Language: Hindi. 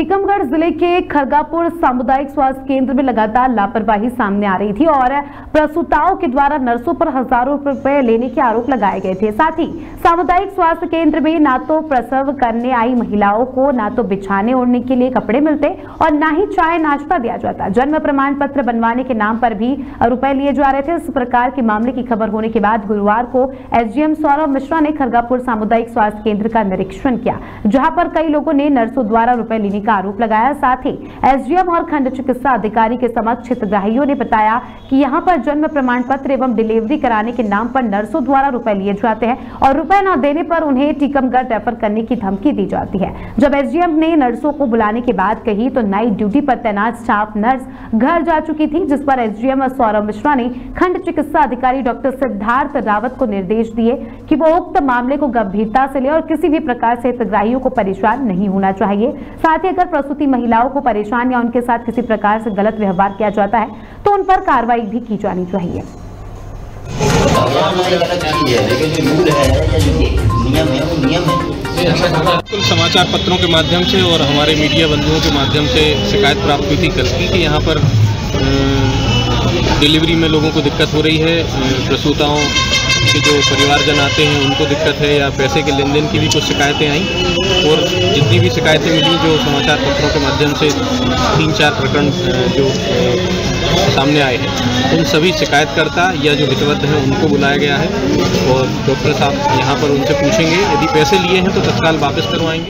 टीकमगढ़ ज़िले के खरगापुर सामुदायिक स्वास्थ्य केंद्र में लगातार लापरवाही सामने आ रही थी और प्रसूताओं के द्वारा नर्सों पर हज़ारों रुपए लेने के आरोप लगाए गए थे। साथ ही सामुदायिक स्वास्थ्य केंद्र में ना तो प्रसव करने आई महिलाओं को ना तो बिछाने ओढ़ने के लिए कपड़े मिलते और ना ही चाय नाश्ता दिया जाता। जन्म प्रमाण पत्र बनवाने के नाम पर भी रुपए लिए जा रहे थे। इस प्रकार के मामले की खबर होने के बाद गुरुवार को एसडीएम सौरभ मिश्रा ने खरगापुर सामुदायिक स्वास्थ्य केंद्र का निरीक्षण किया, जहाँ पर कई लोगों ने नर्सों द्वारा रुपए लेने का आरोप लगाया। साथ ही एसडीएम और खंड चिकित्सा अधिकारी के समक्ष हितग्राहियों ने बताया कि यहाँ पर जन्म प्रमाण पत्र एवं डिलीवरी कराने के नाम पर नर्सों द्वारा रुपए लिए जाते हैं और रुपए न देने पर उन्हें टीकमगढ़ रेफर करने की धमकी दी जाती है। जब एसडीएम ने नर्सों को बुलाने की बात कही तो नाइट ड्यूटी पर तैनात स्टाफ नर्स घर जा चुकी थी, जिस पर एसडीएम सौरभ मिश्रा ने खंड चिकित्सा अधिकारी डॉक्टर सिद्धार्थ रावत को निर्देश दिए कि वो उक्त मामले को गंभीरता से ले और किसी भी प्रकार से हितग्राहियों को परेशान नहीं होना चाहिए। साथ ही अगर प्रसूति महिलाओं को परेशान या उनके साथ किसी प्रकार से गलत व्यवहार किया जाता है तो उन पर कार्रवाई भी की जानी चाहिए। समाचार पत्रों के माध्यम से और हमारे मीडिया बंधुओं के माध्यम से शिकायत प्राप्त हुई थी कल की कि यहाँ पर डिलीवरी में लोगों को दिक्कत हो रही है प्रसूताओं के जो परिवारजन आते हैं, उनको दिक्कत है या पैसे के लेन देन की भी कुछ शिकायतें आई? और जितनी भी शिकायतें मिली जो समाचार पत्रों के माध्यम से तीन चार प्रकरण जो सामने आए हैं, उन सभी शिकायतकर्ता या जो विधिवत हैं, उनको बुलाया गया है और डॉक्टर साहब यहाँ पर उनसे पूछेंगे, यदि पैसे लिए हैं तो तत्काल वापस करवाएँगे।